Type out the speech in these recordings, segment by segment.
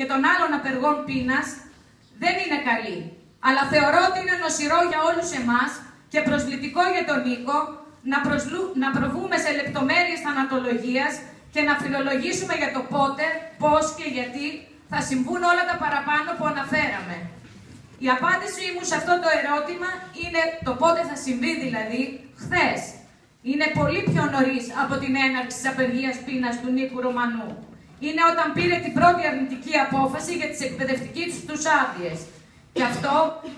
και των άλλων απεργών πείνας δεν είναι καλή. Αλλά θεωρώ ότι είναι νοσηρό για όλους εμάς και προσβλητικό για τον Νίκο να, προσλου... να προβούμε σε λεπτομέρειες θανατολογίας και να φιλολογήσουμε για το πότε, πώς και γιατί θα συμβούν όλα τα παραπάνω που αναφέραμε. Η απάντησή μου σε αυτό το ερώτημα είναι το πότε θα συμβεί δηλαδή χθες. Είναι πολύ πιο νωρίς από την έναρξη της απεργίας πείνας του Νίκου Ρωμανού. Είναι όταν πήρε την πρώτη αρνητική απόφαση για τις εκπαιδευτικέ τους άδειες. Και αυτό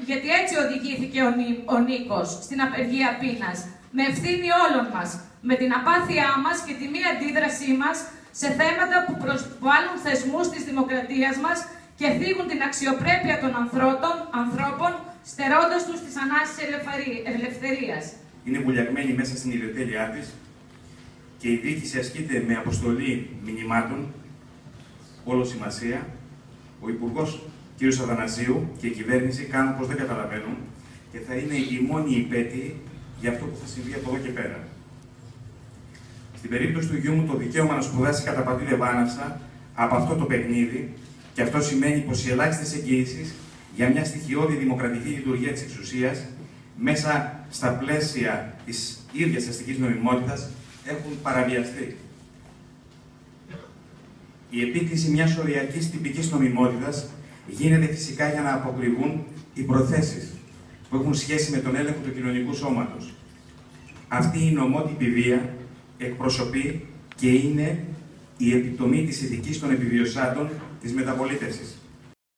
γιατί έτσι οδηγήθηκε ο, Νί, ο Νίκος στην απεργία πείνας, με ευθύνη όλων μας, με την απάθειά μας και τη μη αντίδρασή μας σε θέματα που προσβάλλουν θεσμούς της δημοκρατίας μας και θίγουν την αξιοπρέπεια των ανθρώπων, ανθρώπων στερώντας τους τις ανάσης ελευθερίας. Είναι βουλιαγμένη μέσα στην ιδιωτέλειά της και η διοίκηση ασκείται με αποστολή μηνυμάτων, όλο σημασία. Ο Υπουργός κ. Αθανασίου και η κυβέρνηση κάνουν πως δεν καταλαβαίνουν και θα είναι η μόνη υπέτη για αυτό που θα συμβεί από εδώ και πέρα. Στην περίπτωση του γιού μου, το δικαίωμα να σπουδάσει κατά πατήλε βάναυσα από αυτό το παιχνίδι και αυτό σημαίνει πως οι ελάχιστες εγγύησει για μια στοιχειώδη δημοκρατική λειτουργία της εξουσίας μέσα στα πλαίσια της ίδιας αστικής νομιμότητας έχουν παραβιαστεί. Η επίκληση μιας οριακής τυπικής νομιμότητας γίνεται φυσικά για να αποκρυβούν οι προθέσεις που έχουν σχέση με τον έλεγχο του κοινωνικού σώματος. Αυτή η νομότυπη βία εκπροσωπεί και είναι η επιτομή της ηθικής των επιβιωσάντων της μεταπολίτευσης.